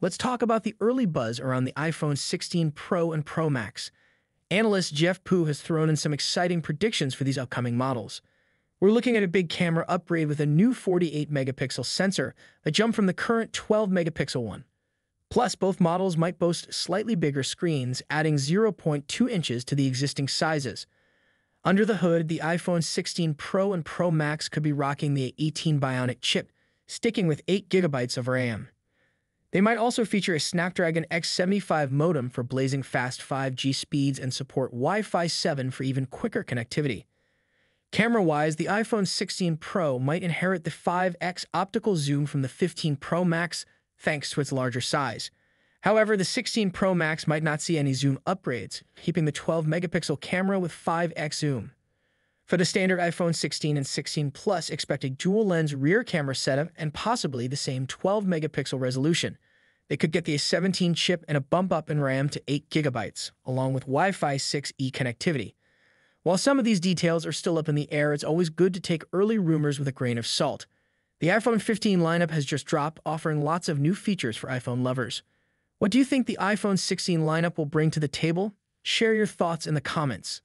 let's talk about the early buzz around the iPhone 16 Pro and Pro Max. Analyst Jeff Pu has thrown in some exciting predictions for these upcoming models. We're looking at a big camera upgrade with a new 48 megapixel sensor, a jump from the current 12 megapixel one. Plus, both models might boast slightly bigger screens, adding 0.2 inches to the existing sizes. Under the hood, the iPhone 16 Pro and Pro Max could be rocking the 18 Bionic chip, sticking with 8 gigabytes of RAM. They might also feature a Snapdragon X75 modem for blazing fast 5G speeds and support Wi-Fi 7 for even quicker connectivity. Camera-wise, the iPhone 16 Pro might inherit the 5x optical zoom from the 15 Pro Max, thanks to its larger size. However, the 16 Pro Max might not see any zoom upgrades, keeping the 12 megapixel camera with 5x zoom. For the standard iPhone 16 and 16 Plus, expect a dual lens rear camera setup and possibly the same 12 megapixel resolution. They could get the 17 chip and a bump up in RAM to 8 gigabytes, along with Wi Fi 6E connectivity. While some of these details are still up in the air, it's always good to take early rumors with a grain of salt. The iPhone 15 lineup has just dropped, offering lots of new features for iPhone lovers. What do you think the iPhone 16 lineup will bring to the table? Share your thoughts in the comments.